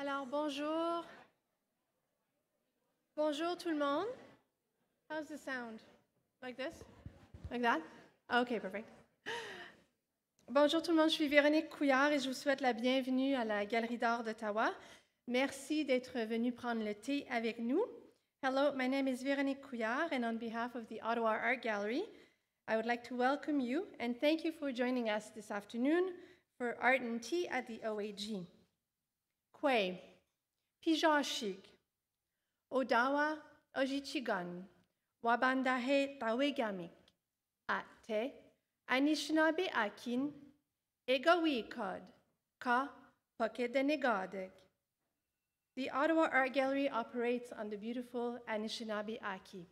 Alors, bonjour. Bonjour tout le monde. How's the sound? Like this? Like that? Okay, perfect. Bonjour tout le monde, je suis Véronique Couillard et je vous souhaite la bienvenue à la Galerie d'art d'Ottawa. Merci d'être venu prendre le thé avec nous. Hello, my name is Véronique Couillard, and on behalf of the Ottawa Art Gallery, I would like to welcome you and thank you for joining us this afternoon for Art and Tea at the OAG. Kwe, Pijashik, Odawa Ojichigan, Wabandahe Tawegamik, Ate, Anishinaabe Akin, Egawikod, Ka Pokedenegadek. The Ottawa Art Gallery operates on the beautiful Anishinaabe Aki.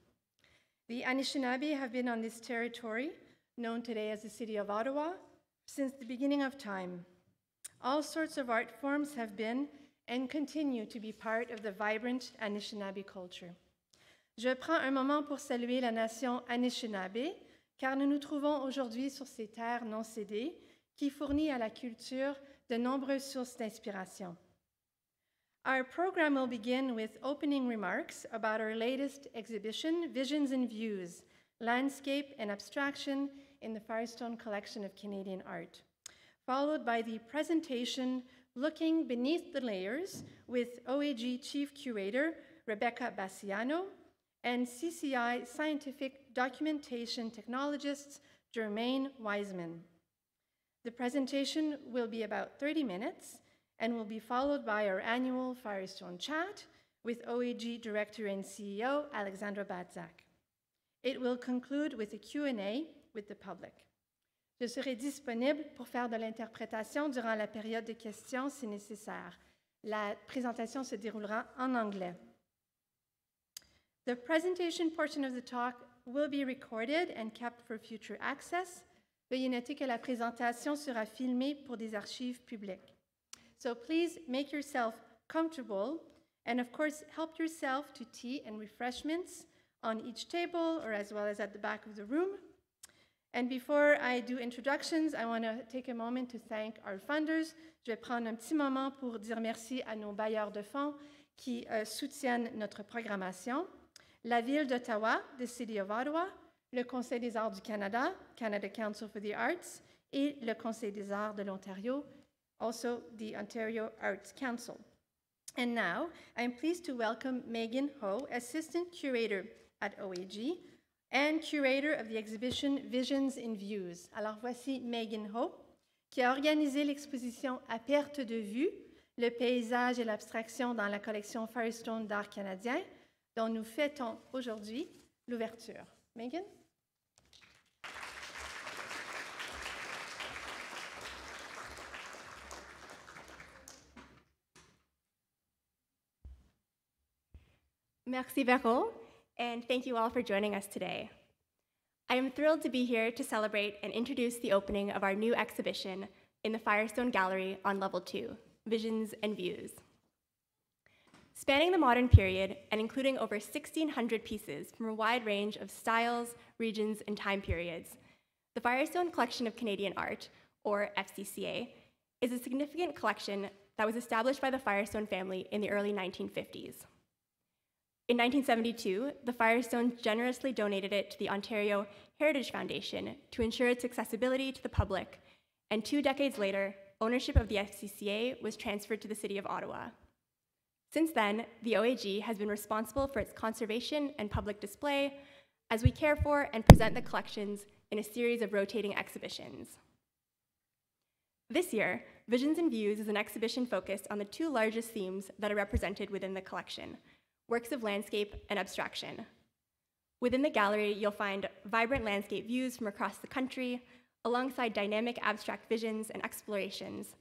The Anishinaabe have been on this territory, known today as the City of Ottawa, since the beginning of time. All sorts of art forms have been and continue to be part of the vibrant Anishinaabe culture. Je prends un moment pour saluer la nation Anishinaabe, car nous nous trouvons aujourd'hui sur ces terres non cédées qui fournit à la culture de nombreuses sources d'inspiration. Our program will begin with opening remarks about our latest exhibition, Visions and Views Landscape and Abstraction in the Firestone Collection of Canadian Art, followed by the presentation Looking Beneath the Layers with OAG Chief Curator Rebecca Basciano and CCI Scientific Documentation Technologists Germain Wiseman. The presentation will be about 30 minutes and will be followed by our annual Firestone Chat with OAG Director and CEO Alexandra Badzak. It will conclude with a Q&A with the public. Je serai disponible pour faire de l'interprétation durant la période de questions si nécessaire. La présentation se déroulera en anglais. The presentation portion of the talk will be recorded and kept for future access. Veuillez noter que la présentation sera filmée pour des archives publiques. So please make yourself comfortable and, of course, help yourself to tea and refreshments on each table or as well as at the back of the room. And before I do introductions, I want to take a moment to thank our funders. Je vais prendre un petit moment pour dire merci à nos bailleurs de fonds qui euh, soutiennent notre programmation. La Ville d'Ottawa, the City of Ottawa, le Conseil des arts du Canada, Canada Council for the Arts, et le Conseil des arts de l'Ontario, also the Ontario Arts Council. And now, I'm pleased to welcome Megan Ho, Assistant Curator at OAG and Curator of the exhibition Visions and Views. Alors voici Megan Ho, qui a organisé l'exposition À perte de vue, le paysage et l'abstraction dans la collection Firestone d'art canadien, dont nous fêtons aujourd'hui l'ouverture. Megan? Merci, Vero, and thank you all for joining us today. I am thrilled to be here to celebrate and introduce the opening of our new exhibition in the Firestone Gallery on Level 2, Visions and Views. Spanning the modern period and including over 1,600 pieces from a wide range of styles, regions, and time periods, the Firestone Collection of Canadian Art, or FCCA, is a significant collection that was established by the Firestone family in the early 1950s. In 1972, the Firestone generously donated it to the Ontario Heritage Foundation to ensure its accessibility to the public, and two decades later, ownership of the FCCA was transferred to the City of Ottawa. Since then, the OAG has been responsible for its conservation and public display as we care for and present the collections in a series of rotating exhibitions. This year, Visions and Views is an exhibition focused on the two largest themes that are represented within the collection works of landscape and abstraction. Within the gallery, you'll find vibrant landscape views from across the country, alongside dynamic abstract visions and explorations,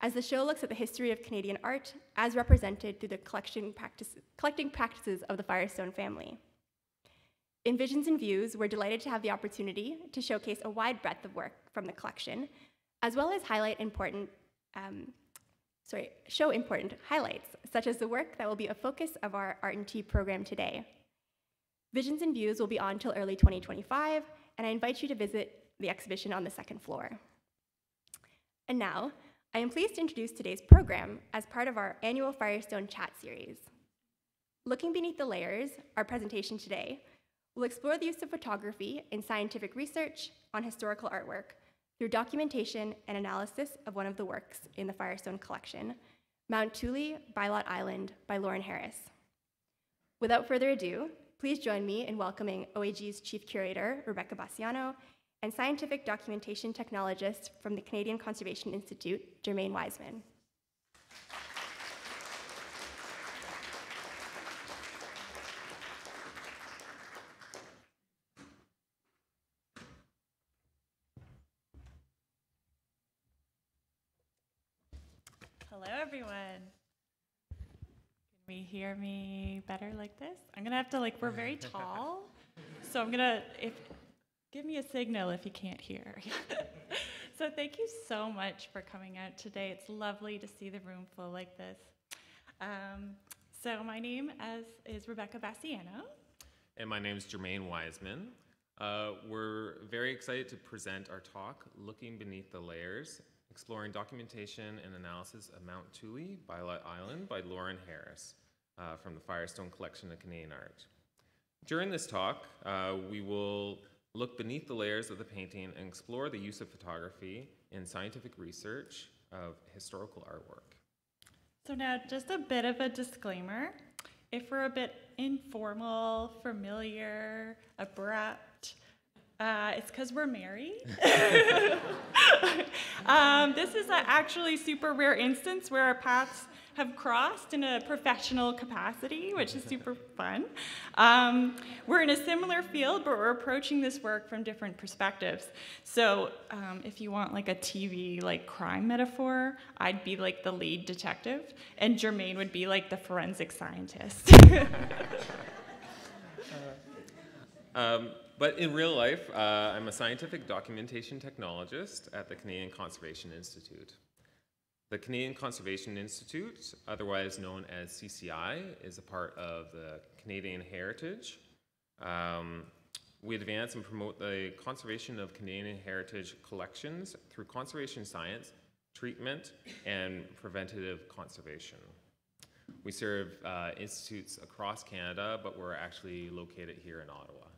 as the show looks at the history of Canadian art as represented through the collection practice, collecting practices of the Firestone family. In Visions and Views, we're delighted to have the opportunity to showcase a wide breadth of work from the collection, as well as highlight important um, sorry, show important highlights, such as the work that will be a focus of our Art and Tea program today. Visions and Views will be on till early 2025, and I invite you to visit the exhibition on the second floor. And now, I am pleased to introduce today's program as part of our annual Firestone Chat Series. Looking beneath the layers, our presentation today will explore the use of photography in scientific research on historical artwork through documentation and analysis of one of the works in the Firestone collection, Mount Thule, Bylot Island by Lawren Harris. Without further ado, please join me in welcoming OAG's Chief Curator, Rebecca Basciano, and Scientific Documentation Technologist from the Canadian Conservation Institute, Germain Wiseman. Hello, everyone. Can we hear me better like this? I'm gonna have to like we're very tall, so I'm gonna if give me a signal if you can't hear. so thank you so much for coming out today. It's lovely to see the room full like this. Um, so my name as is Rebecca Basciano. And my name is Germain Wiseman. Uh, we're very excited to present our talk, Looking Beneath the Layers, Exploring Documentation and Analysis of Mount Thule, Bylot Island by Lawren Harris uh, from the Firestone Collection of Canadian Art. During this talk, uh, we will look beneath the layers of the painting and explore the use of photography in scientific research of historical artwork. So now just a bit of a disclaimer. If we're a bit informal, familiar, abrupt, uh, it's because we're married. um, this is a actually super rare instance where our paths have crossed in a professional capacity, which is super fun. Um, we're in a similar field, but we're approaching this work from different perspectives. So um, if you want like a TV like crime metaphor, I'd be like the lead detective, and Germain would be like the forensic scientist. Um, but in real life, uh, I'm a scientific documentation technologist at the Canadian Conservation Institute. The Canadian Conservation Institute, otherwise known as CCI, is a part of the Canadian heritage. Um, we advance and promote the conservation of Canadian heritage collections through conservation science, treatment, and preventative conservation. We serve uh, institutes across Canada, but we're actually located here in Ottawa.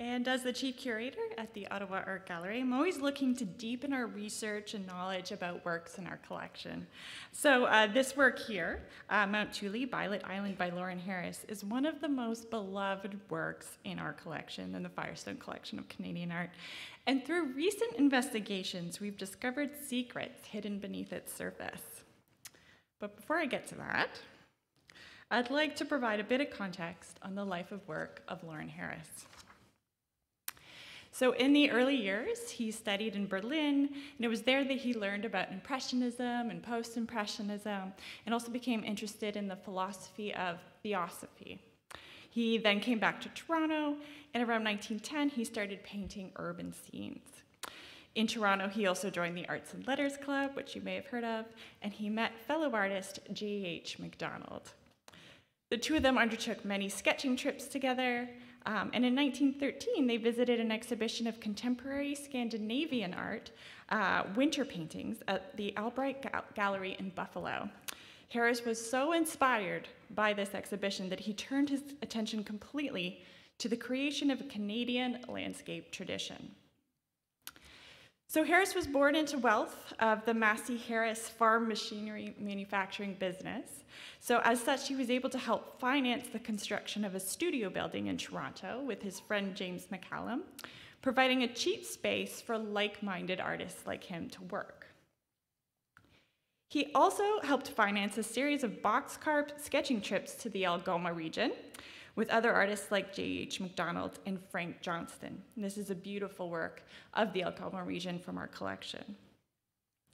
And as the chief curator at the Ottawa Art Gallery, I'm always looking to deepen our research and knowledge about works in our collection. So uh, this work here, uh, Mount Thule, Bylot Island by Lawren Harris, is one of the most beloved works in our collection, in the Firestone Collection of Canadian Art. And through recent investigations, we've discovered secrets hidden beneath its surface. But before I get to that, I'd like to provide a bit of context on the life of work of Lawren Harris. So in the early years, he studied in Berlin, and it was there that he learned about Impressionism and Post-Impressionism, and also became interested in the philosophy of theosophy. He then came back to Toronto, and around 1910, he started painting urban scenes. In Toronto, he also joined the Arts and Letters Club, which you may have heard of, and he met fellow artist J.H. MacDonald. The two of them undertook many sketching trips together, um, and in 1913, they visited an exhibition of contemporary Scandinavian art, uh, winter paintings, at the Albright Ga Gallery in Buffalo. Harris was so inspired by this exhibition that he turned his attention completely to the creation of a Canadian landscape tradition. So Harris was born into wealth of the Massey Harris farm machinery manufacturing business. So as such, he was able to help finance the construction of a studio building in Toronto with his friend James MacCallum, providing a cheap space for like-minded artists like him to work. He also helped finance a series of boxcar sketching trips to the Algoma region, with other artists like J.H. MacDonald and Frank Johnston. And this is a beautiful work of the Algoma region from our collection.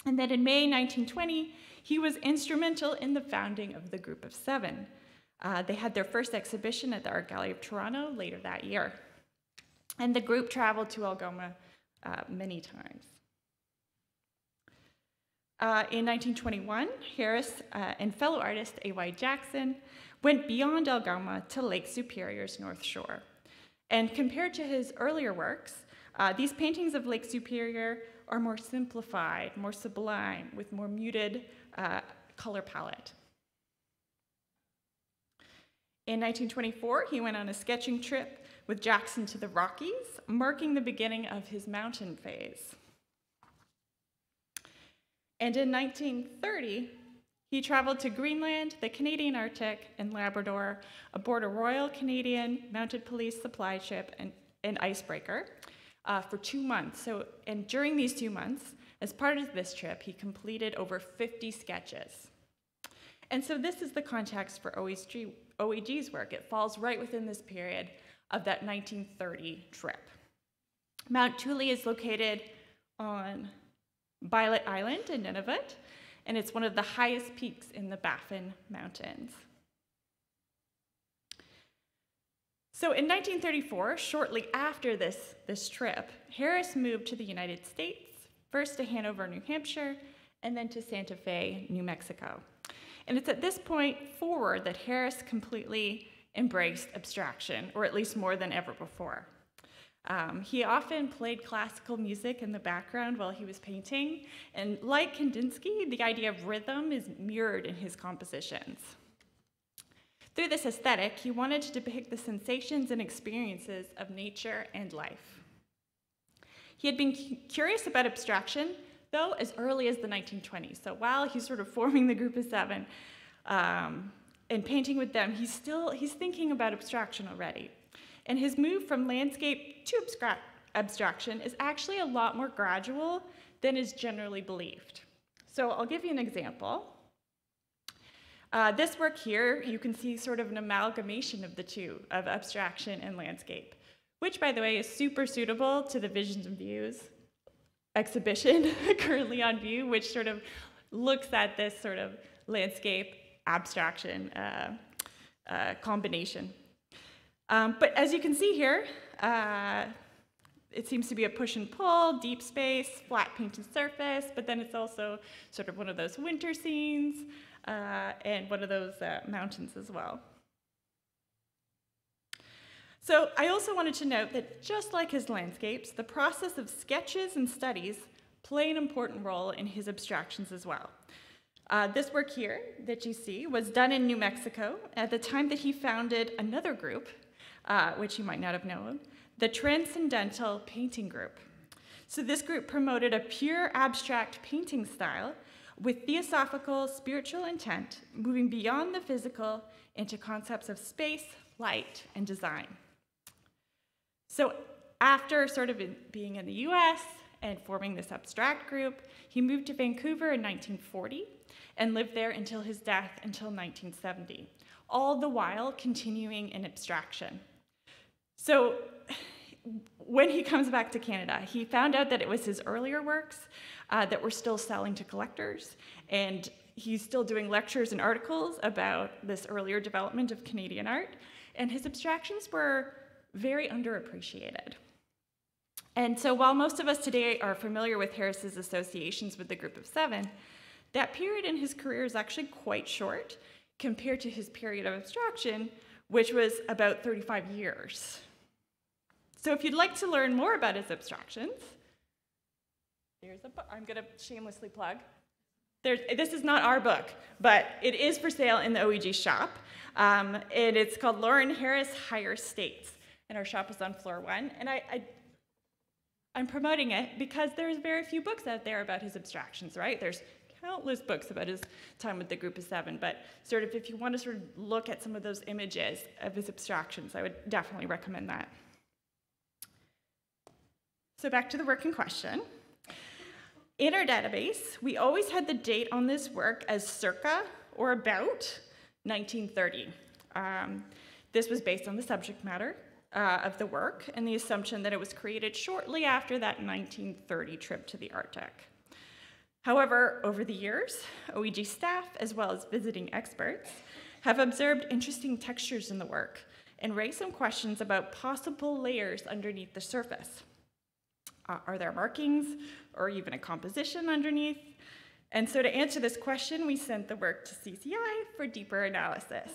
And then in May 1920, he was instrumental in the founding of the Group of Seven. Uh, they had their first exhibition at the Art Gallery of Toronto later that year. And the group traveled to Algoma uh, many times. Uh, in 1921, Harris uh, and fellow artist A.Y. Jackson went beyond Algoma to Lake Superior's North Shore. And compared to his earlier works, Uh, these paintings of Lake Superior are more simplified, more sublime, with more muted uh, color palette. In 1924, he went on a sketching trip with Jackson to the Rockies, marking the beginning of his mountain phase. And in 1930, he traveled to Greenland, the Canadian Arctic, and Labrador aboard a Royal Canadian Mounted Police supply ship and an icebreaker uh, for two months. So, and during these two months, as part of this trip, he completed over 50 sketches. And so this is the context for OAG, OAG's work. It falls right within this period of that 1930 trip. Mount Thule is located on Bylot Island in Nunavut, and it's one of the highest peaks in the Baffin Mountains. So in 1934, shortly after this, this trip, Harris moved to the United States, first to Hanover, New Hampshire, and then to Santa Fe, New Mexico. And it's at this point forward that Harris completely embraced abstraction, or at least more than ever before. Um, he often played classical music in the background while he was painting, and like Kandinsky, the idea of rhythm is mirrored in his compositions. Through this aesthetic, he wanted to depict the sensations and experiences of nature and life. He had been curious about abstraction, though, as early as the 1920s. So while he's sort of forming the group of seven um, and painting with them, he's still he's thinking about abstraction already. And his move from landscape to abstract, abstraction is actually a lot more gradual than is generally believed. So I'll give you an example. Uh, this work here, you can see sort of an amalgamation of the two, of abstraction and landscape, which, by the way, is super suitable to the Visions and Views exhibition currently on view, which sort of looks at this sort of landscape abstraction uh, uh, combination. Um, but as you can see here, uh, it seems to be a push and pull, deep space, flat painted surface, but then it's also sort of one of those winter scenes uh, and one of those uh, mountains as well. So I also wanted to note that just like his landscapes, the process of sketches and studies play an important role in his abstractions as well. Uh, this work here that you see was done in New Mexico at the time that he founded another group, uh, which you might not have known, the Transcendental Painting Group. So this group promoted a pure abstract painting style with theosophical spiritual intent, moving beyond the physical into concepts of space, light, and design. So after sort of being in the US and forming this abstract group, he moved to Vancouver in 1940 and lived there until his death until 1970, all the while continuing in abstraction. So when he comes back to Canada, he found out that it was his earlier works uh, that were still selling to collectors, and he's still doing lectures and articles about this earlier development of Canadian art, and his abstractions were very underappreciated. And so while most of us today are familiar with Harris's associations with the group of seven, that period in his career is actually quite short compared to his period of abstraction, which was about 35 years. So if you'd like to learn more about his abstractions, a book I'm going to shamelessly plug. There's, this is not our book, but it is for sale in the OAG shop. Um, and it's called Lawren Harris Higher States and our shop is on floor one. And I, I I'm promoting it because there's very few books out there about his abstractions, right? There's countless books about his time with the group of seven, but sort of if you want to sort of look at some of those images of his abstractions, I would definitely recommend that. So back to the work in question. In our database, we always had the date on this work as circa or about 1930. Um, this was based on the subject matter, uh, of the work and the assumption that it was created shortly after that 1930 trip to the Arctic. However, over the years, OAG staff, as well as visiting experts, have observed interesting textures in the work and raised some questions about possible layers underneath the surface. Uh, are there markings or even a composition underneath? And so to answer this question, we sent the work to CCI for deeper analysis.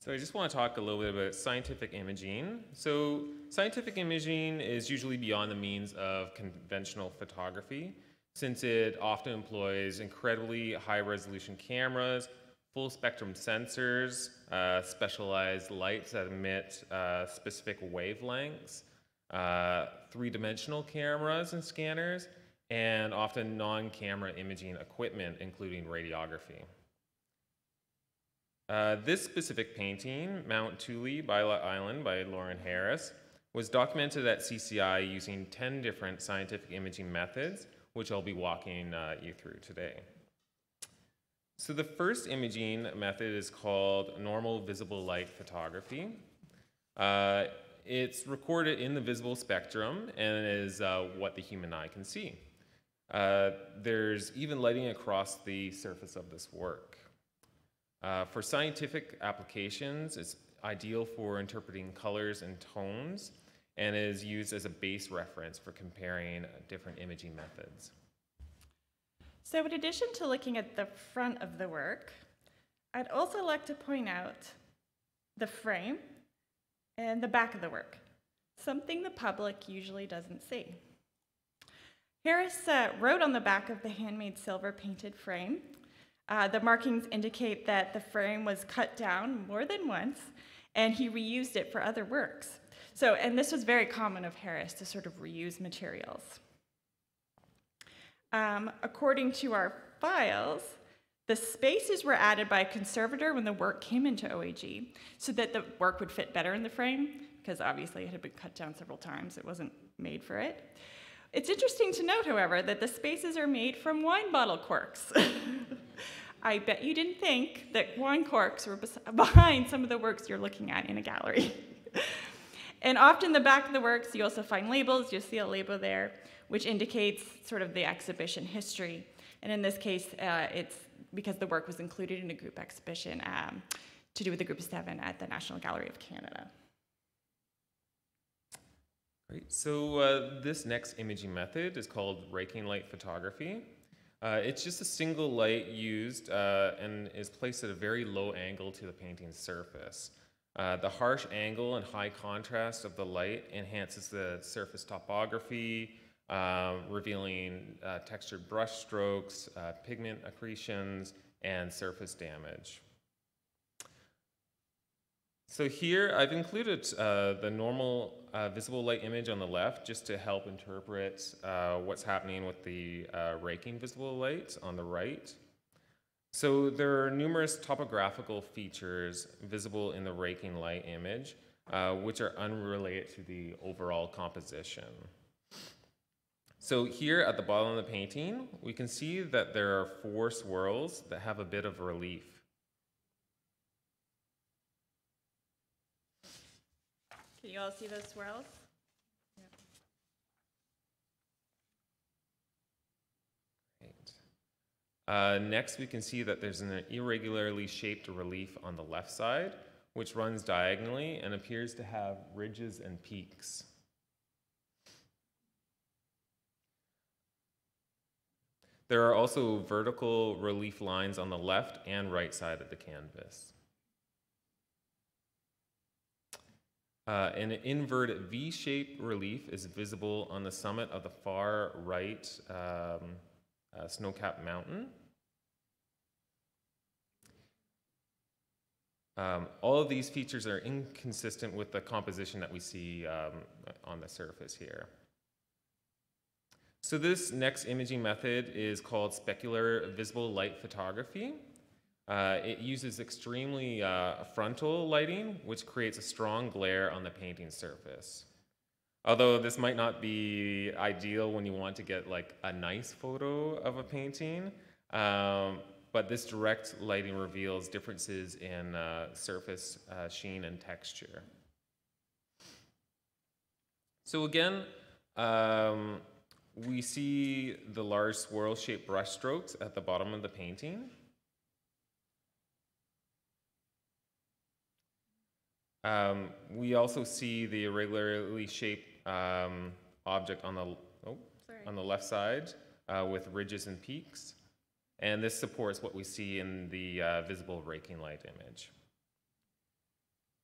So I just want to talk a little bit about scientific imaging. So scientific imaging is usually beyond the means of conventional photography since it often employs incredibly high resolution cameras, full spectrum sensors, uh, specialized lights that emit uh, specific wavelengths, uh, three-dimensional cameras and scanners, and often non-camera imaging equipment, including radiography. Uh, this specific painting, Mount Thule, Bylot Island by Lawren Harris, was documented at CCI using 10 different scientific imaging methods, which I'll be walking uh, you through today. So the first imaging method is called normal visible light photography. Uh, it's recorded in the visible spectrum and is uh, what the human eye can see. Uh, there's even lighting across the surface of this work. Uh, for scientific applications, it's ideal for interpreting colors and tones and is used as a base reference for comparing different imaging methods. So in addition to looking at the front of the work, I'd also like to point out the frame and the back of the work, something the public usually doesn't see. Harris uh, wrote on the back of the handmade silver painted frame uh, the markings indicate that the frame was cut down more than once, and he reused it for other works. So, and this was very common of Harris to sort of reuse materials. Um, according to our files, the spaces were added by a conservator when the work came into OAG so that the work would fit better in the frame, because obviously it had been cut down several times, it wasn't made for it. It's interesting to note, however, that the spaces are made from wine bottle corks. I bet you didn't think that wine corks were behind some of the works you're looking at in a gallery. and often the back of the works, you also find labels. You'll see a label there, which indicates sort of the exhibition history. And in this case, uh, it's because the work was included in a group exhibition um, to do with the Group of Seven at the National Gallery of Canada. Great. So uh, this next imaging method is called raking light photography. Uh, it's just a single light used uh, and is placed at a very low angle to the painting's surface. Uh, the harsh angle and high contrast of the light enhances the surface topography, revealing uh, textured brush strokes, uh, pigment accretions, and surface damage. So here I've included uh, the normal uh, visible light image on the left just to help interpret uh, what's happening with the uh, raking visible light on the right. So there are numerous topographical features visible in the raking light image, uh, which are unrelated to the overall composition. So here at the bottom of the painting, we can see that there are four swirls that have a bit of relief. Can you all see those swirls? Uh, next, we can see that there's an irregularly shaped relief on the left side, which runs diagonally and appears to have ridges and peaks. There are also vertical relief lines on the left and right side of the canvas. Uh, an inverted V-shaped relief is visible on the summit of the far right um, uh, snow-capped mountain. Um, all of these features are inconsistent with the composition that we see um, on the surface here. So this next imaging method is called specular visible light photography. Uh, it uses extremely uh, frontal lighting, which creates a strong glare on the painting surface. Although this might not be ideal when you want to get like a nice photo of a painting, um, but this direct lighting reveals differences in uh, surface uh, sheen and texture. So again, um, we see the large swirl-shaped brushstrokes at the bottom of the painting. Um, we also see the irregularly shaped um, object on the, oh, on the left side uh, with ridges and peaks. And this supports what we see in the uh, visible raking light image.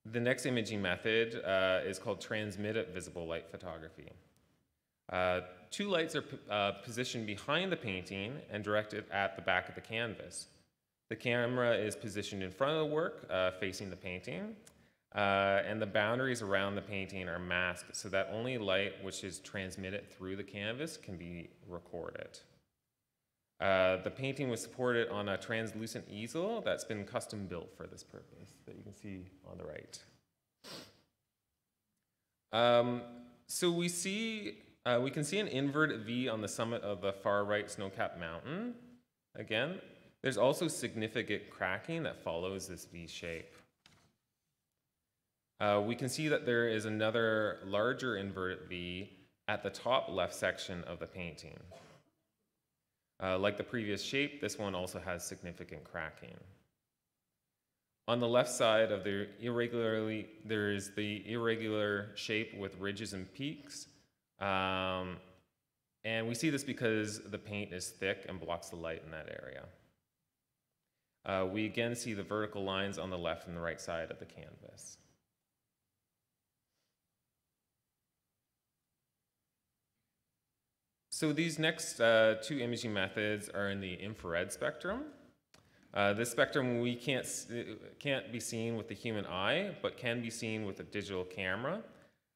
The next imaging method uh, is called transmitted visible light photography. Uh, two lights are uh, positioned behind the painting and directed at the back of the canvas. The camera is positioned in front of the work, uh, facing the painting, uh, and the boundaries around the painting are masked so that only light which is transmitted through the canvas can be recorded. Uh, the painting was supported on a translucent easel that's been custom built for this purpose that you can see on the right. Um, so we see, uh, we can see an inverted V on the summit of the far right snow-capped mountain. Again, there's also significant cracking that follows this V shape. Uh, we can see that there is another larger inverted V at the top left section of the painting. Uh, like the previous shape, this one also has significant cracking. On the left side of the irregularly, there is the irregular shape with ridges and peaks. Um, and we see this because the paint is thick and blocks the light in that area. Uh, we again see the vertical lines on the left and the right side of the canvas. So these next uh, two imaging methods are in the infrared spectrum. Uh, this spectrum we can't, can't be seen with the human eye, but can be seen with a digital camera.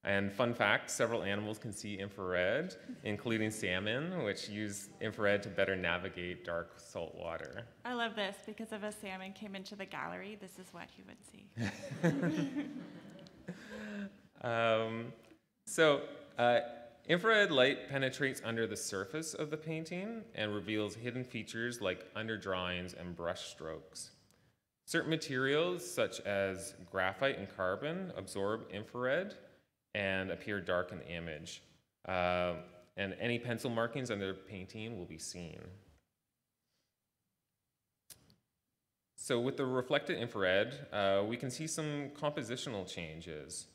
And fun fact, several animals can see infrared, including salmon, which use infrared to better navigate dark salt water. I love this because if a salmon came into the gallery, this is what he would see. um, so uh, Infrared light penetrates under the surface of the painting and reveals hidden features like underdrawings and brush strokes. Certain materials, such as graphite and carbon, absorb infrared and appear dark in the image. Uh, and any pencil markings on the painting will be seen. So with the reflected infrared, uh, we can see some compositional changes.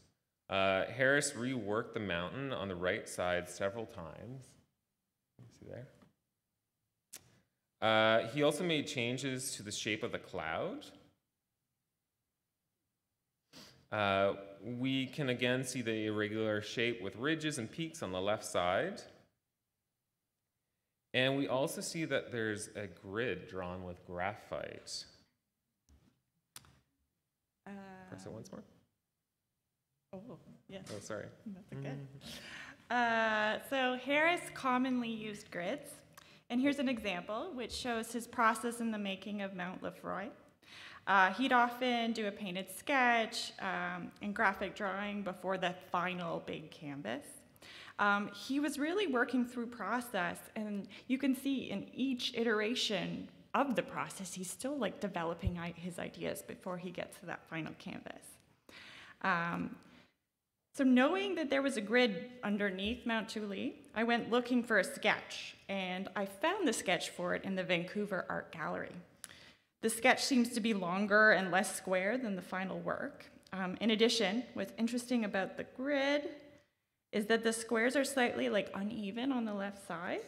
Uh, Harris reworked the mountain on the right side several times. See there? Uh, he also made changes to the shape of the cloud. Uh, we can again see the irregular shape with ridges and peaks on the left side. And we also see that there's a grid drawn with graphite. Press it once more. Oh, yes. Oh, sorry. That's okay. Uh, so Harris commonly used grids, and here's an example which shows his process in the making of Mount Lefroy. Uh, he'd often do a painted sketch um, and graphic drawing before the final big canvas. Um, he was really working through process, and you can see in each iteration of the process, he's still like developing his ideas before he gets to that final canvas. Um, so knowing that there was a grid underneath Mount Thule, I went looking for a sketch, and I found the sketch for it in the Vancouver Art Gallery. The sketch seems to be longer and less square than the final work. Um, in addition, what's interesting about the grid is that the squares are slightly like uneven on the left side.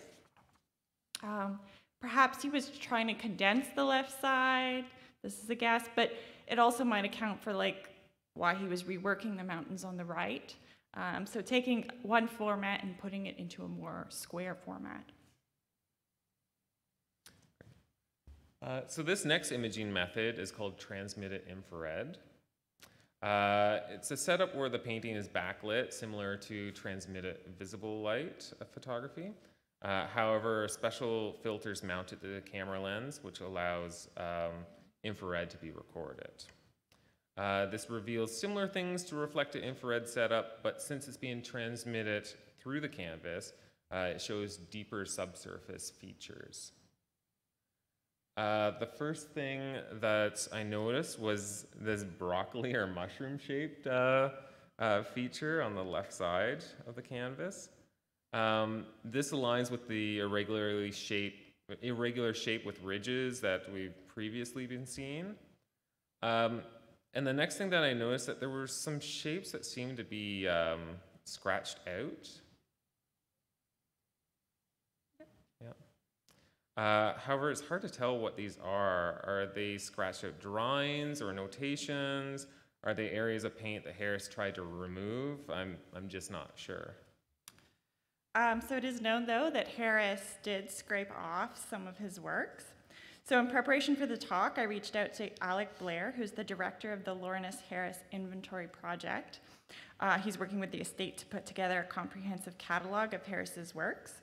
Um, perhaps he was trying to condense the left side. This is a guess, but it also might account for like why he was reworking the mountains on the right. Um, so taking one format and putting it into a more square format. Uh, so this next imaging method is called transmitted infrared. Uh, it's a setup where the painting is backlit, similar to transmitted visible light photography. Uh, however, special filters mounted to the camera lens, which allows um, infrared to be recorded. Uh, this reveals similar things to reflected infrared setup, but since it's being transmitted through the canvas, uh, it shows deeper subsurface features. Uh, the first thing that I noticed was this broccoli or mushroom shaped uh, uh, feature on the left side of the canvas. Um, this aligns with the irregularly shaped, irregular shape with ridges that we've previously been seeing. Um, and the next thing that I noticed that there were some shapes that seemed to be um, scratched out. Uh, however, it's hard to tell what these are. Are they scratched out drawings or notations? Are they areas of paint that Harris tried to remove? I'm, I'm just not sure. Um, so it is known, though, that Harris did scrape off some of his works. So in preparation for the talk, I reached out to Alec Blair, who's the director of the Lawren S. Harris Inventory Project. Uh, he's working with the estate to put together a comprehensive catalog of Harris's works.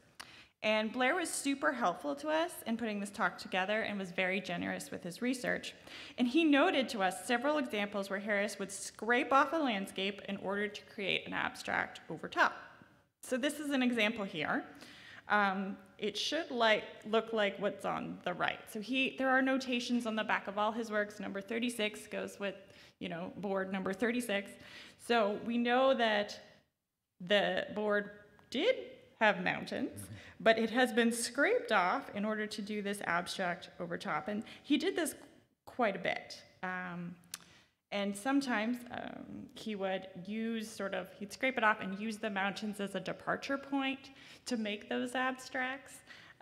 And Blair was super helpful to us in putting this talk together and was very generous with his research. And he noted to us several examples where Harris would scrape off a landscape in order to create an abstract over top. So this is an example here. Um, it should like look like what's on the right. So he, there are notations on the back of all his works. Number 36 goes with, you know, board number 36. So we know that the board did have mountains, but it has been scraped off in order to do this abstract over top. And he did this quite a bit. Um, and sometimes um, he would use sort of, he'd scrape it off and use the mountains as a departure point to make those abstracts,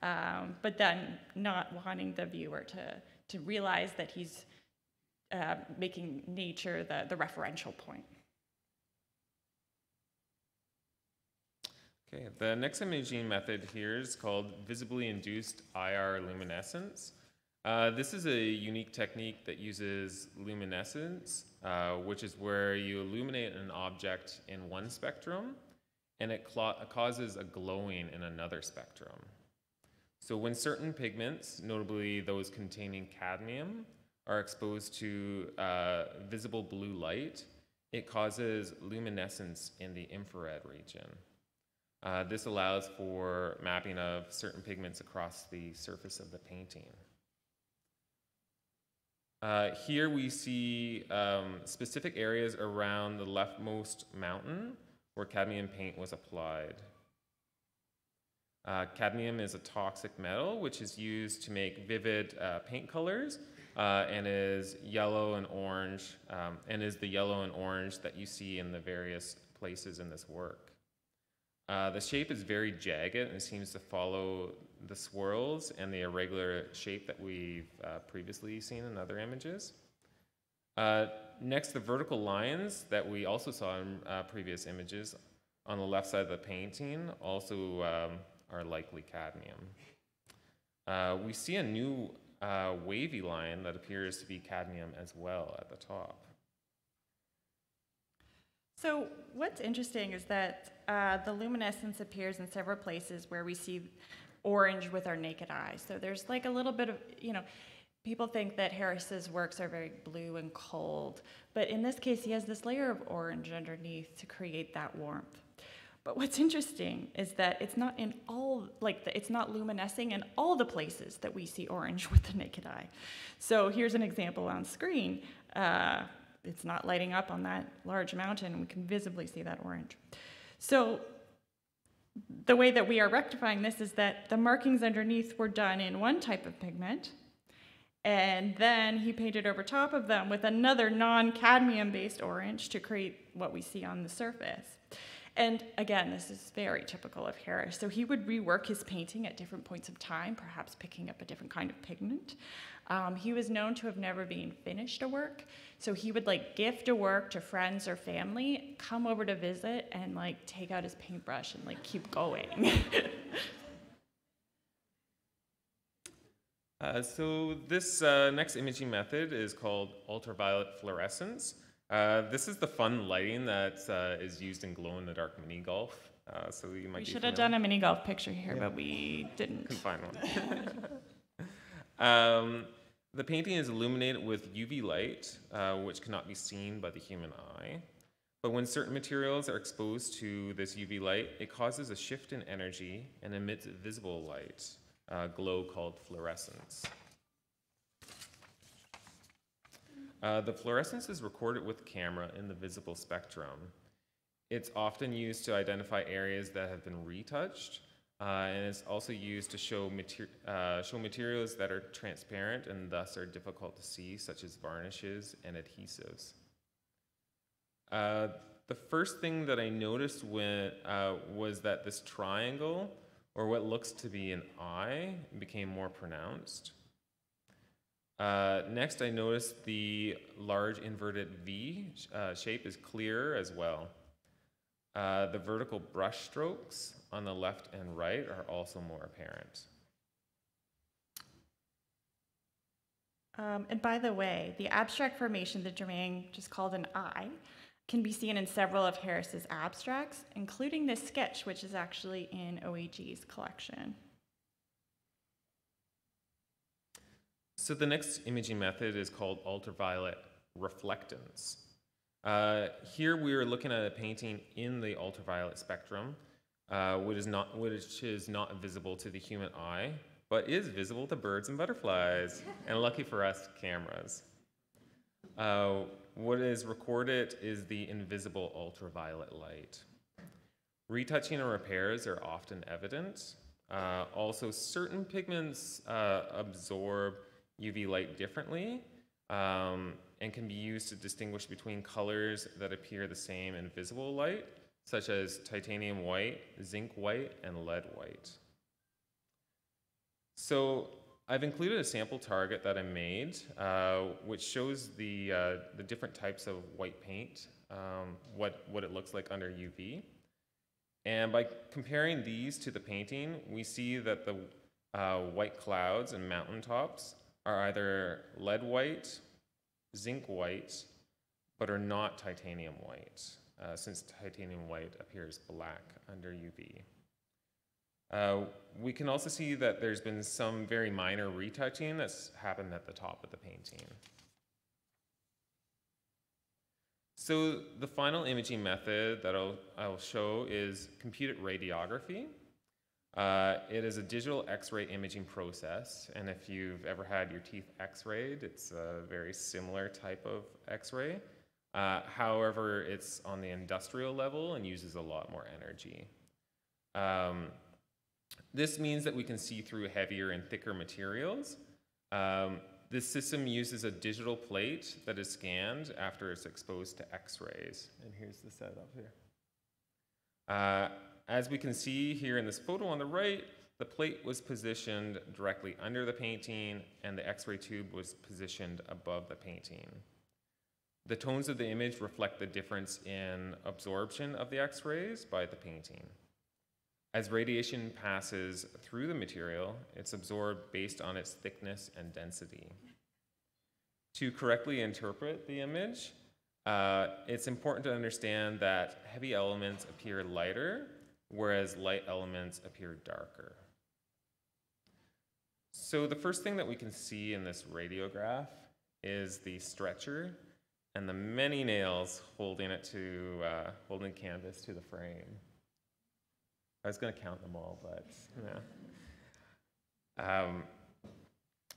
um, but then not wanting the viewer to, to realize that he's uh, making nature the, the referential point. Okay, the next imaging method here is called visibly induced IR luminescence. Uh, this is a unique technique that uses luminescence, uh, which is where you illuminate an object in one spectrum and it causes a glowing in another spectrum. So when certain pigments, notably those containing cadmium, are exposed to uh, visible blue light, it causes luminescence in the infrared region. Uh, this allows for mapping of certain pigments across the surface of the painting. Uh, here we see um, specific areas around the leftmost mountain where cadmium paint was applied. Uh, cadmium is a toxic metal which is used to make vivid uh, paint colors uh, and is yellow and orange um, and is the yellow and orange that you see in the various places in this work. Uh, the shape is very jagged and seems to follow the swirls and the irregular shape that we've uh, previously seen in other images. Uh, next, the vertical lines that we also saw in uh, previous images on the left side of the painting also um, are likely cadmium. Uh, we see a new wavy line that appears to be cadmium as well at the top. So what's interesting is that uh, the luminescence appears in several places where we see orange with our naked eye. So there's like a little bit of, you know, people think that Harris's works are very blue and cold, but in this case, he has this layer of orange underneath to create that warmth. But what's interesting is that it's not in all, like, the, it's not luminescing in all the places that we see orange with the naked eye. So here's an example on screen. Uh, it's not lighting up on that large mountain. We can visibly see that orange. So the way that we are rectifying this is that the markings underneath were done in one type of pigment, and then he painted over top of them with another non-cadmium based orange to create what we see on the surface. And again, this is very typical of Harris. So he would rework his painting at different points of time, perhaps picking up a different kind of pigment. Um, he was known to have never been finished a work. So he would like gift a work to friends or family, come over to visit, and like take out his paintbrush and like keep going. uh, so this uh, next imaging method is called ultraviolet fluorescence. Uh, this is the fun lighting that uh, is used in glow-in-the-dark mini golf. Uh, so you might. We should have done a mini golf picture here, yeah. but we didn't. Couldn't find one. um, the painting is illuminated with UV light, uh, which cannot be seen by the human eye. But when certain materials are exposed to this UV light, it causes a shift in energy and emits visible light, a glow called fluorescence. Uh, the fluorescence is recorded with camera in the visible spectrum. It's often used to identify areas that have been retouched, uh, and it's also used to show, mater uh, show materials that are transparent and thus are difficult to see, such as varnishes and adhesives. Uh, the first thing that I noticed when, uh, was that this triangle, or what looks to be an eye, became more pronounced. Uh, next, I noticed the large inverted V uh, shape is clear as well. Uh, the vertical brush strokes on the left and right are also more apparent. Um, and by the way, the abstract formation that Germain just called an eye can be seen in several of Harris's abstracts, including this sketch, which is actually in OAG's collection. So the next imaging method is called ultraviolet reflectance. Uh, here we are looking at a painting in the ultraviolet spectrum, uh, which, is not, which is not visible to the human eye, but is visible to birds and butterflies, and lucky for us, cameras. Uh, what is recorded is the invisible ultraviolet light. Retouching and repairs are often evident. Uh, also, certain pigments uh, absorb UV light differently um, and can be used to distinguish between colors that appear the same in visible light, such as titanium white, zinc white, and lead white. So I've included a sample target that I made, uh, which shows the, uh, the different types of white paint, um, what, what it looks like under UV. And by comparing these to the painting, we see that the uh, white clouds and mountaintops are either lead white, zinc white, but are not titanium white, uh, since titanium white appears black under UV. Uh, we can also see that there's been some very minor retouching that's happened at the top of the painting. So the final imaging method that I'll, I'll show is computed radiography. Uh, it is a digital X-ray imaging process, and if you've ever had your teeth X-rayed, it's a very similar type of X-ray. Uh, however, it's on the industrial level and uses a lot more energy. Um, this means that we can see through heavier and thicker materials. Um, this system uses a digital plate that is scanned after it's exposed to X-rays. And here's the setup here. Uh, as we can see here in this photo on the right, the plate was positioned directly under the painting and the X-ray tube was positioned above the painting. The tones of the image reflect the difference in absorption of the X-rays by the painting. As radiation passes through the material, it's absorbed based on its thickness and density. To correctly interpret the image, uh, it's important to understand that heavy elements appear lighter, whereas light elements appear darker. So the first thing that we can see in this radiograph is the stretcher and the many nails holding it to, uh, holding canvas to the frame. I was going to count them all, but yeah. Um,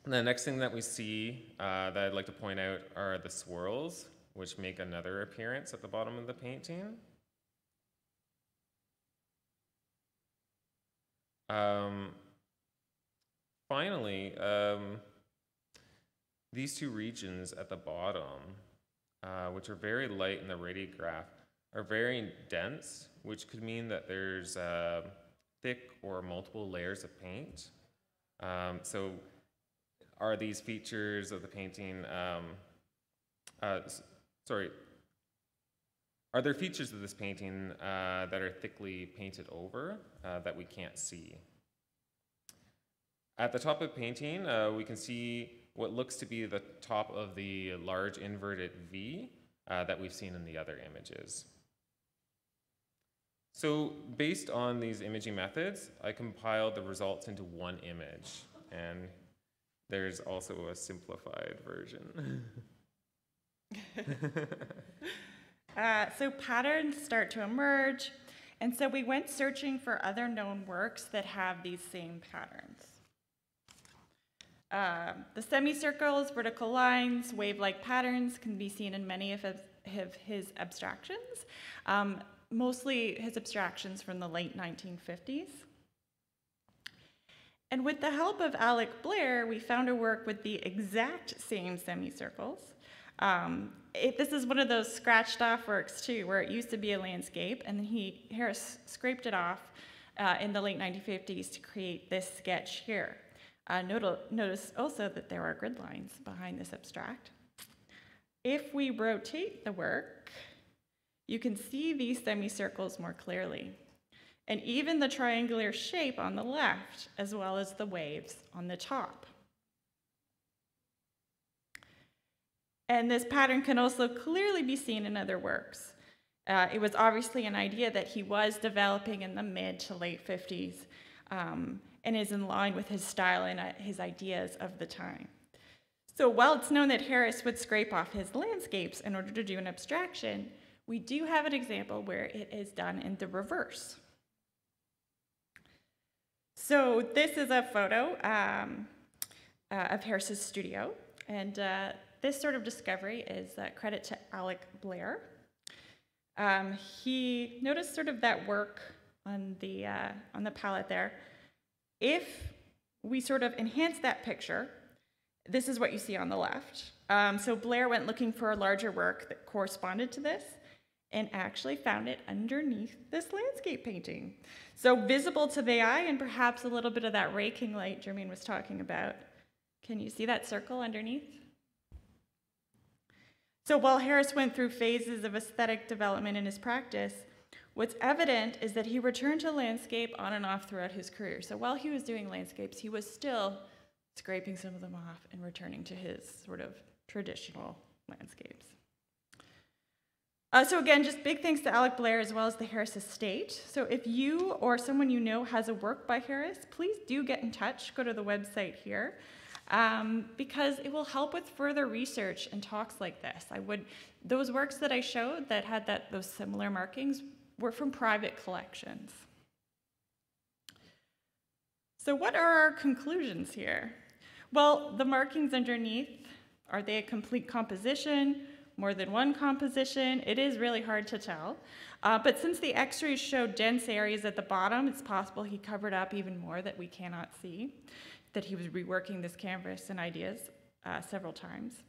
the next thing that we see uh, that I'd like to point out are the swirls, which make another appearance at the bottom of the painting. Um, finally, um, these two regions at the bottom, uh, which are very light in the radiograph, are very dense, which could mean that there's uh, thick or multiple layers of paint. Um, so are these features of the painting, um, uh, sorry, are there features of this painting uh, that are thickly painted over uh, that we can't see? At the top of the painting, uh, we can see what looks to be the top of the large inverted V uh, that we've seen in the other images. So based on these imaging methods, I compiled the results into one image, and there's also a simplified version. uh, so patterns start to emerge, and so we went searching for other known works that have these same patterns. Uh, the semicircles, vertical lines, wave-like patterns can be seen in many of his, abstractions. Um, mostly his abstractions from the late 1950s. And with the help of Alec Blair, we found a work with the exact same semicircles. Um, it, this is one of those scratched off works too, where it used to be a landscape, and then he Harris scraped it off uh, in the late 1950s to create this sketch here. Uh, not- notice also that there are grid lines behind this abstract. If we rotate the work, you can see these semicircles more clearly, and even the triangular shape on the left, as well as the waves on the top. And this pattern can also clearly be seen in other works. Uh, it was obviously an idea that he was developing in the mid to late 50s um, and is in line with his style and uh, his ideas of the time. So while it's known that Harris would scrape off his landscapes in order to do an abstraction, we do have an example where it is done in the reverse. So this is a photo um, uh, of Harris's studio, and uh, this sort of discovery is uh, credit to Alec Blair. Um, he noticed sort of that work on the, uh, on the palette there. If we sort of enhance that picture, this is what you see on the left. Um, so Blair went looking for a larger work that corresponded to this and actually found it underneath this landscape painting. So visible to the eye and perhaps a little bit of that raking light Germain was talking about. Can you see that circle underneath? So while Harris went through phases of aesthetic development in his practice, what's evident is that he returned to landscape on and off throughout his career. So while he was doing landscapes, he was still scraping some of them off and returning to his sort of traditional landscapes. Uh, so again, just big thanks to Alec Blair as well as the Harris Estate. So if you or someone you know has a work by Harris, please do get in touch. Go to the website here um, because it will help with further research and talks like this. I would, those works that I showed that had that, those similar markings were from private collections. So what are our conclusions here? Well, the markings underneath, are they a complete composition? More than one composition? It is really hard to tell. Uh, but since the x-rays show dense areas at the bottom, it's possible he covered up even more that we cannot see that he was reworking this canvas and ideas uh, several times.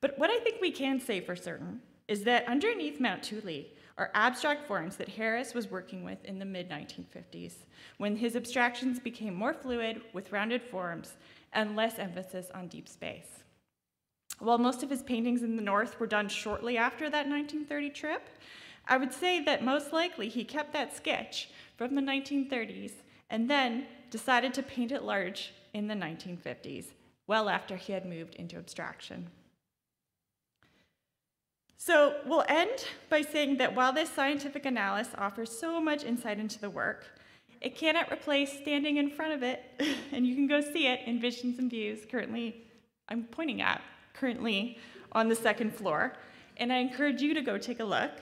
But what I think we can say for certain is that underneath Mount Thule are abstract forms that Harris was working with in the mid 1950s, when his abstractions became more fluid with rounded forms and less emphasis on deep space. While most of his paintings in the North were done shortly after that 1930 trip, I would say that most likely he kept that sketch from the 1930s and then decided to paint it large in the 1950s, well after he had moved into abstraction. So we'll end by saying that while this scientific analysis offers so much insight into the work, it cannot replace standing in front of it, and you can go see it in Visions and Views, currently, I'm pointing at, currently on the second floor, and I encourage you to go take a look.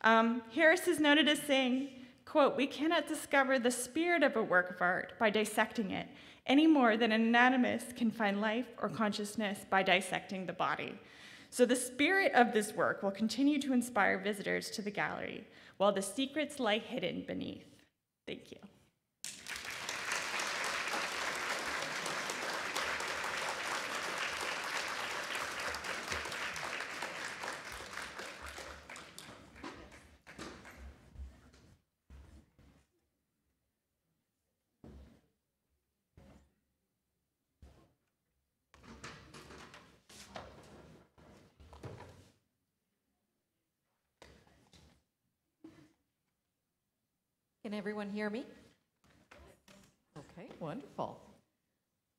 Um, Harris is noted as saying, quote, we cannot discover the spirit of a work of art by dissecting it, any more than an anatomist can find life or consciousness by dissecting the body. So the spirit of this work will continue to inspire visitors to the gallery, while the secrets lie hidden beneath. Thank you. Can everyone hear me? Okay, wonderful.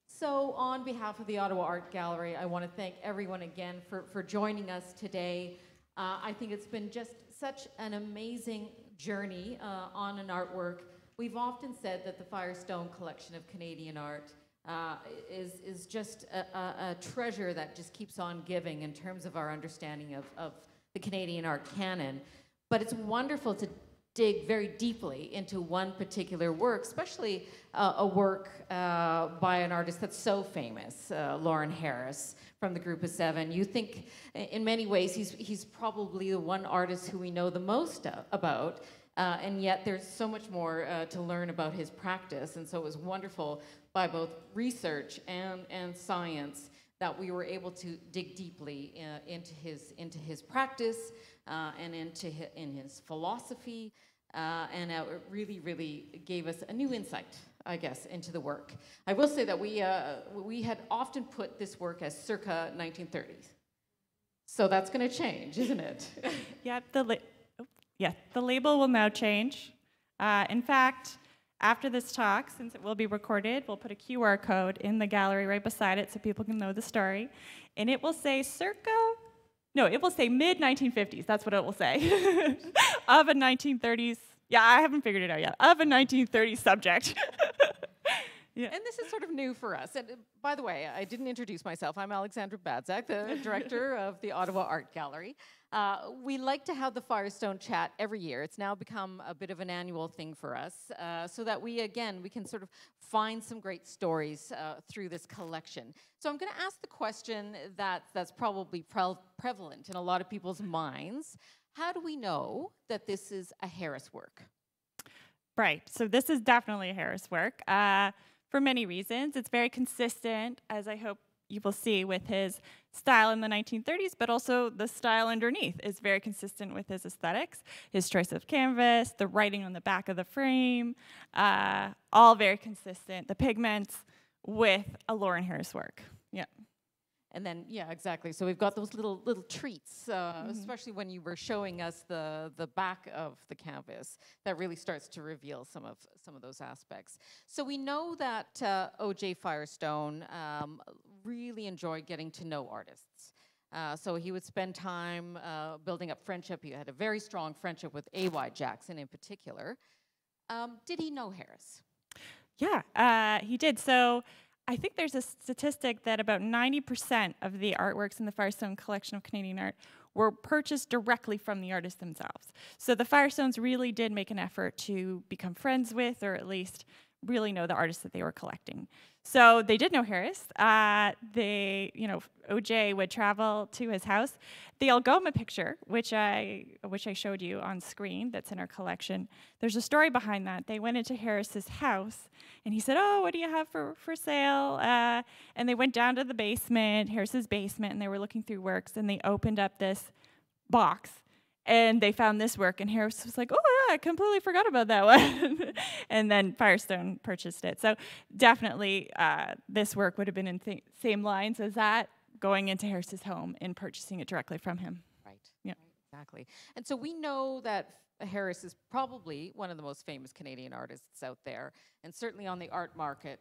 So on behalf of the Ottawa Art Gallery, I want to thank everyone again for, for joining us today. Uh, I think it's been just such an amazing journey uh, on an artwork. We've often said that the Firestone collection of Canadian art uh, is, is just a, a, a, treasure that just keeps on giving in terms of our understanding of, of the Canadian art canon. But it's wonderful to dig very deeply into one particular work, especially uh, a work uh, by an artist that's so famous, uh, Lawren Harris from the Group of Seven. You think, in many ways, he's, he's probably the one artist who we know the most about. Uh, and yet, there's so much more uh, to learn about his practice. And so, it was wonderful by both research and, and science that we were able to dig deeply uh, into, his, into his practice uh, and into in his philosophy, uh, and it really, really gave us a new insight I guess, into the work. I will say that we, uh, we had often put this work as circa 1930s. So that's going to change, isn't it? Yep, the, la- oh, yeah, the label will now change. Uh, in fact, after this talk, since it will be recorded, we'll put a QR code in the gallery right beside it so people can know the story. And it will say circa, no, it will say mid 1950s. That's what it will say. of a 1930s, yeah, I haven't figured it out yet, of a 1930s subject. Yeah. And this is sort of new for us. And uh, by the way, I didn't introduce myself. I'm Alexandra Badzak, the director of the Ottawa Art Gallery. Uh, we like to have the Firestone chat every year. It's now become a bit of an annual thing for us, uh, so that we, again, we can sort of find some great stories uh, through this collection. So I'm going to ask the question that, that's probably pre- prevalent in a lot of people's minds. How do we know that this is a Harris work? Right. So this is definitely a Harris work uh, for many reasons. It's very consistent, as I hope you will see, with his style in the 1930s, but also the style underneath is very consistent with his aesthetics. His choice of canvas, the writing on the back of the frame, uh, all very consistent. The pigments with a Lawren Harris work. Yeah. And then, yeah, exactly. So we've got those little little treats, uh, especially when you were showing us the the back of the canvas. That really starts to reveal some of some of those aspects. So we know that uh, O.J. Firestone um, really enjoyed getting to know artists. Uh, so he would spend time uh, building up friendship. He had a very strong friendship with A.Y. Jackson in particular. Um, did he know Harris? Yeah, uh, he did. So I think there's a statistic that about 90% of the artworks in the Firestone collection of Canadian art were purchased directly from the artists themselves. So the Firestones really did make an effort to become friends with, or at least really know the artists that they were collecting. So they did know Harris. Uh, they, you know, OJ would travel to his house. The Algoma picture, which I which I showed you on screen, that's in our collection. There's a story behind that. They went into Harris's house, and he said, "Oh, what do you have for for sale?" Uh, and they went down to the basement, Harris's basement, and they were looking through works, and they opened up this box and they found this work and harris was like oh yeah i completely forgot about that one and then firestone purchased it so definitely uh, this work would have been in the th- same lines as that going into harris's home and purchasing it directly from him Right. Yeah. right, exactly. And so we know that Harris is probably one of the most famous Canadian artists out there, and certainly on the art market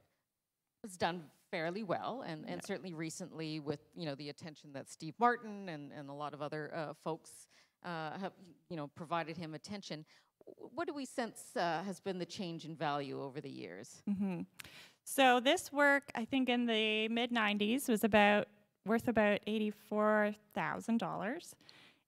has done fairly well, and, and certainly recently with you know the attention that Steve Martin and, and a lot of other uh, folks uh, have you know provided him attention. What do we sense uh, has been the change in value over the years? hmm So this work, I think in the mid '90s, was about worth about eighty-four thousand dollars,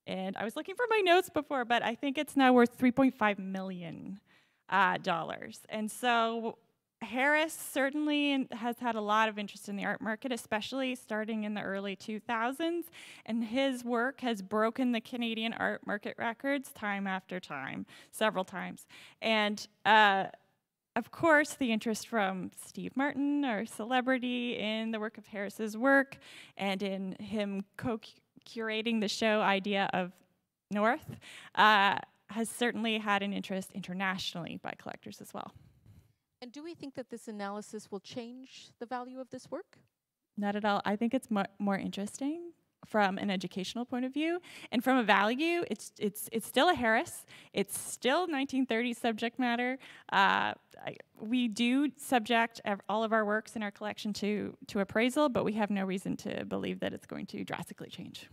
and I was looking for my notes before, but I think it's now worth three point five million uh, dollars. And so Harris certainly has had a lot of interest in the art market, especially starting in the early 2000s, and his work has broken the Canadian art market records time after time, several times, and. Uh, of course, the interest from Steve Martin, our celebrity, in the work of Harris's work, and in him co-curating the show idea of North, uh, has certainly had an interest internationally by collectors as well. And do we think that this analysis will change the value of this work? Not at all. I think it's mo- more interesting from an educational point of view, and from a value, it's it's it's still a Harris. It's still 1930s subject matter. Uh, I, we do subject ev- all of our works in our collection to to appraisal, but we have no reason to believe that it's going to drastically change.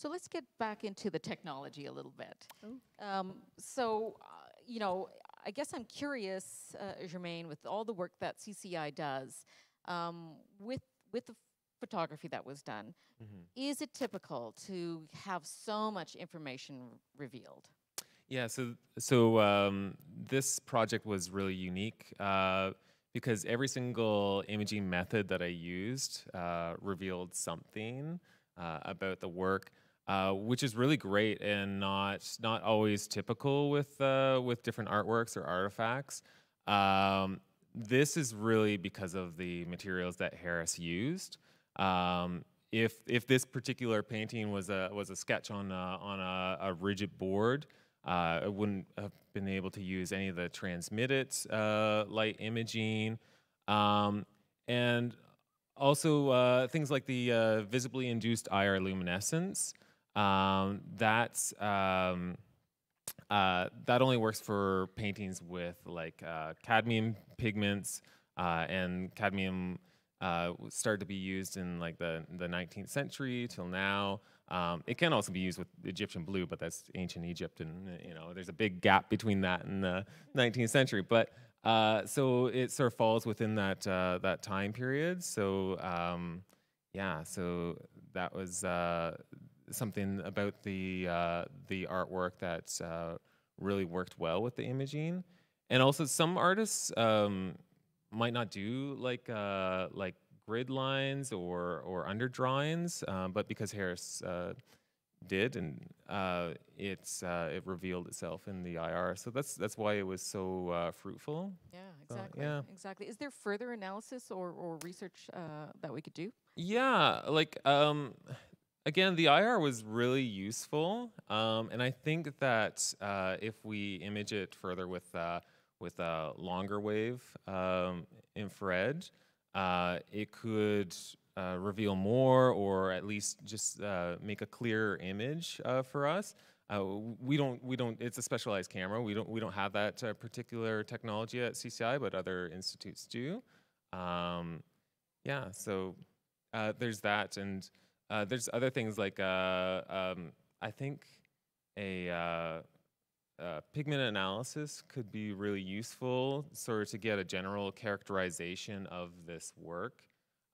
So let's get back into the technology a little bit. Um, so, uh, you know, I guess I'm curious, uh, Germain, with all the work that CCI does, um, with with the photography that was done, is it typical to have so much information revealed? Yeah, so so um, this project was really unique uh, because every single imaging method that I used uh, revealed something uh, about the work, uh, which is really great and not not always typical with uh, with different artworks or artifacts. Um, this is really because of the materials that Harris used. Um, if if this particular painting was a was a sketch on a, on a, a rigid board, uh, wouldn't have been able to use any of the transmitted uh, light imaging. Um, and also uh, things like the uh, visibly induced IR luminescence. Um, that's um, uh, that only works for paintings with like uh, cadmium pigments, uh, and cadmium uh, started to be used in like the the 19th century till now. Um, it can also be used with Egyptian blue, but that's ancient Egypt, and you know there's a big gap between that and the 19th century. But uh, so it sort of falls within that uh, that time period. So um, yeah, so that was something about the uh, the artwork that uh, really worked well with the imaging, and also some artists um, might not do like uh, like grid lines or or under drawings, um, but because Harris did, and uh, it's uh, it revealed itself in the IR. So that's that's why it was so uh, fruitful. Yeah, So, exactly. yeah. Exactly. Is there further analysis or, or research uh, that we could do? Yeah, like um, again, the IR was really useful, um, and I think that uh, if we image it further with uh, with a longer wave um, infrared, uh, it could uh, reveal more, or at least just uh, make a clearer image uh, for us. We don't, we don't. It's a specialized camera. We don't, we don't have that particular technology at CCI, but other institutes do. Um, yeah, so there's that, and uh, there's other things like uh, um, I think a uh, uh, pigment analysis could be really useful, sort of to get a general characterization of this work,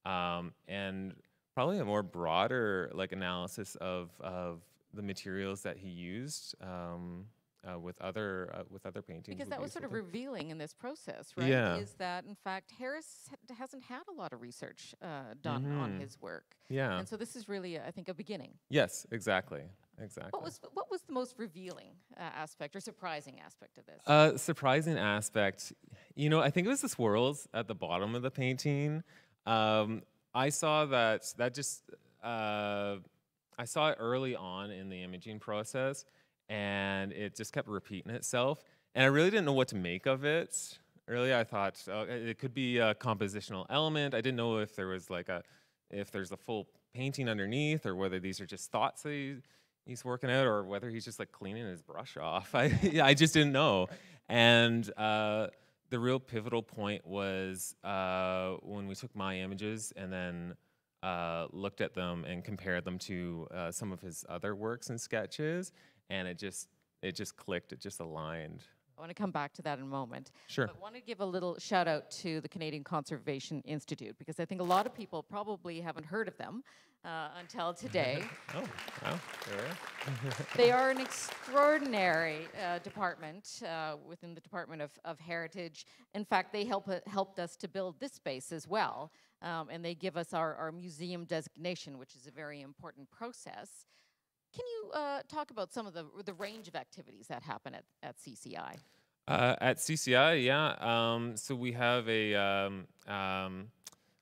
um, and probably a more broader like analysis of of the materials that he used um, uh, with other uh, with other paintings. Because that was sort of revealing in this process, right? Yeah. Is that, in fact, Harris ha- hasn't had a lot of research uh, done on Mhm. his work. yeah. And so this is really, I think, a beginning. Yes, exactly, exactly. What was, what was the most revealing uh, aspect or surprising aspect of this? Uh, surprising aspect, you know, I think it was the swirls at the bottom of the painting. Um, I saw that that just uh, I saw it early on in the imaging process, and it just kept repeating itself. And I really didn't know what to make of it. Really, I thought it it could be a compositional element. I didn't know if there was like a if there's a full painting underneath, or whether these are just thoughts that he, he's working out, or whether he's just like cleaning his brush off. I I just didn't know. And uh, the real pivotal point was uh, when we took my images and then uh, looked at them and compared them to uh, some of his other works and sketches, and it just it just clicked. It just aligned. I want to come back to that in a moment. Sure. But I want to give a little shout out to the Canadian Conservation Institute because I think a lot of people probably haven't heard of them uh, until today. Oh, wow. There. they are an extraordinary uh, department uh, within the Department of, of Heritage. In fact, they help, uh, helped us to build this space as well. Um, and they give us our, our museum designation, which is a very important process. Can you uh, talk about some of the, the range of activities that happen at, at CCI? Uh, at CCI, yeah. Um, so we have a um, um,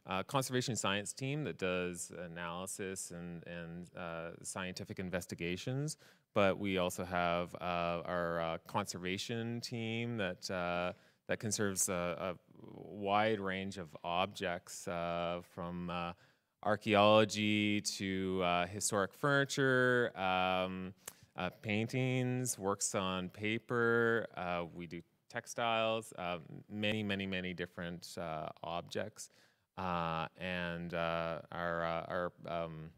uh, conservation science team that does analysis and, and uh, scientific investigations, but we also have uh, our uh, conservation team that uh, that conserves a, a wide range of objects from archaeology to uh, historic furniture, um, uh, paintings, works on paper. Uh, we do textiles, uh, many, many, many different uh, objects. Uh, and uh, our, our um,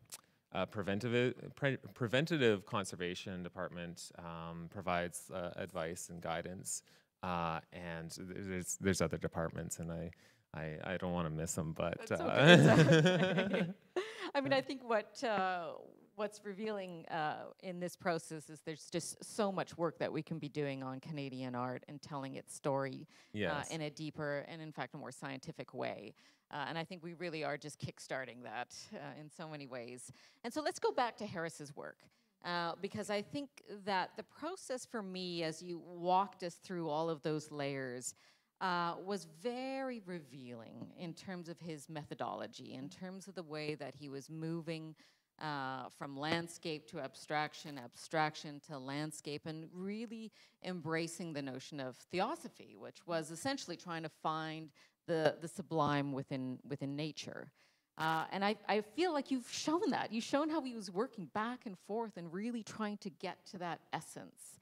preventative, pre- preventative conservation department um, provides advice and guidance. And there's, there's other departments, and I, I, I don't want to miss them, but uh, okay. I mean, I think what uh, what's revealing uh, in this process is there's just so much work that we can be doing on Canadian art and telling its story yes. uh, in a deeper and, in fact, a more scientific way. Uh, and I think we really are just kickstarting that uh, in so many ways. And so let's go back to Harris's work. Uh, because I think that the process for me, as you walked us through all of those layers, uh, was very revealing in terms of his methodology, in terms of the way that he was moving uh, from landscape to abstraction, abstraction to landscape, and really embracing the notion of theosophy, which was essentially trying to find the, the sublime within, within nature. Uh, and I, I feel like you've shown that. You've shown how he was working back and forth and really trying to get to that essence.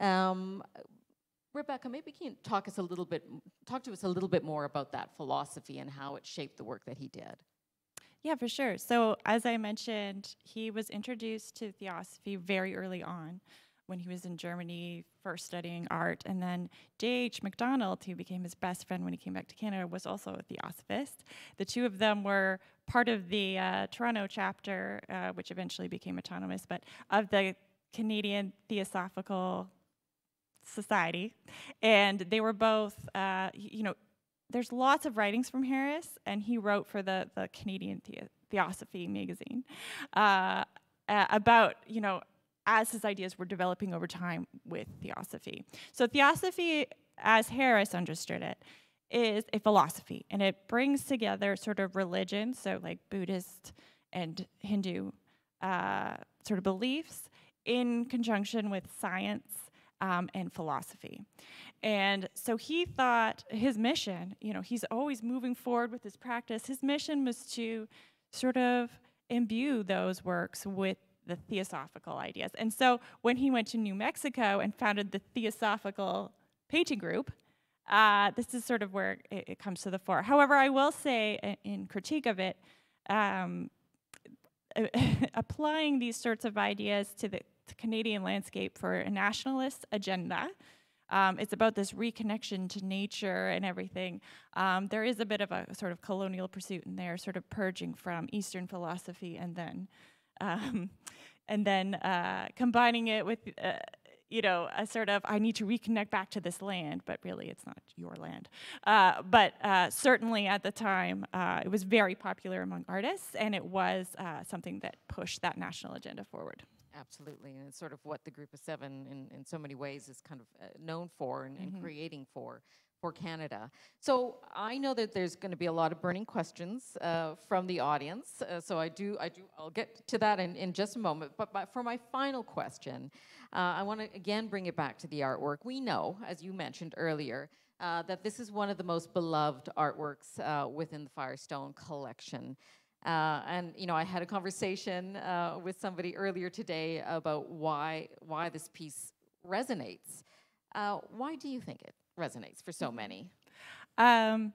Um, Rebecca, maybe you can talk us a little bit, talk to us a little bit more about that philosophy and how it shaped the work that he did. Yeah, for sure. So, as I mentioned, he was introduced to theosophy very early on when he was in Germany first studying art. And then J.H. MacDonald, who became his best friend when he came back to Canada, was also a theosophist. The two of them were part of the uh, Toronto chapter, uh, which eventually became autonomous, but of the Canadian Theosophical Society. And they were both, uh, you know, there's lots of writings from Harris, and he wrote for the, the Canadian the- Theosophy magazine uh, about, you know, as his ideas were developing over time with Theosophy. So, Theosophy, as Harris understood it, is a philosophy, and it brings together sort of religion, so like Buddhist and Hindu uh, sort of beliefs, in conjunction with science um, and philosophy. And so he thought his mission, you know, he's always moving forward with his practice. His mission was to sort of imbue those works with the theosophical ideas. And so when he went to New Mexico and founded the Theosophical Painting Group, uh, this is sort of where it, it, comes to the fore. However, I will say in critique of it, um, applying these sorts of ideas to the Canadian landscape for a nationalist agenda um, it's about this reconnection to nature and everything. Um, there is a bit of a sort of colonial pursuit in there, sort of purging from Eastern philosophy, and then, um, and then uh, combining it with. Uh, you know, a sort of, I need to reconnect back to this land, but really it's not your land. Uh, but uh, certainly at the time, uh, it was very popular among artists, and it was uh, something that pushed that national agenda forward. Absolutely, and it's sort of what the Group of Seven, in, in so many ways, is kind of uh, known for and, mm-hmm. and, creating for for Canada. So I know that there's going to be a lot of burning questions uh, from the audience. Uh, so I do, I do, I'll get to that in, in just a moment. But, but for my final question, uh, I want to again bring it back to the artwork. We know, as you mentioned earlier. Uh, that this is one of the most beloved artworks uh, within the Firestone collection. Uh, and you know, I had a conversation uh, with somebody earlier today about why why this piece resonates. Uh, why do you think it resonates for so many? Um,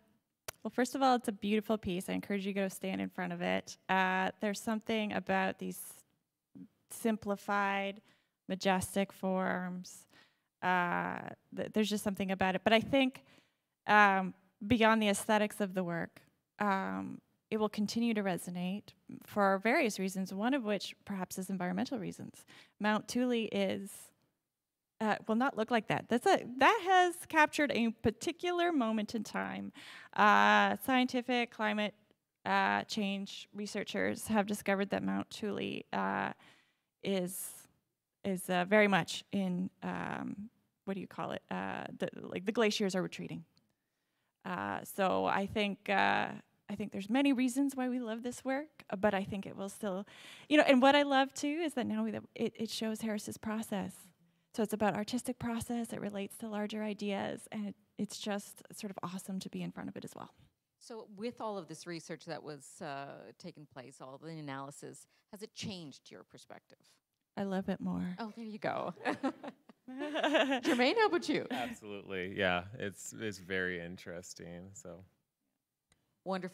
well, first of all, it's a beautiful piece. I encourage you to go stand in front of it. Uh, there's something about these simplified, majestic forms. Uh, th- there's just something about it. But I think um, beyond the aesthetics of the work. Um, it will continue to resonate for various reasons, one of which perhaps is environmental reasons. Mount Thule is uh, will not look like that. That's a, that has captured a particular moment in time. Uh, scientific climate uh, change researchers have discovered that Mount Thule uh, is is uh, very much in um, what do you call it? Uh, the, like the glaciers are retreating. so I think I think there's many reasons why we love this work, uh, but I think it will still, you know, and what I love too is that now we, it, it shows Harris's process. So it's about artistic process, it relates to larger ideas, and it, it's just sort of awesome to be in front of it as well. So, with all of this research that was uh, taking place, all the analysis, has it changed your perspective? I love it more. Oh, there you go. Germain, how about you? Absolutely, yeah. It's it's very interesting. So Wonderful.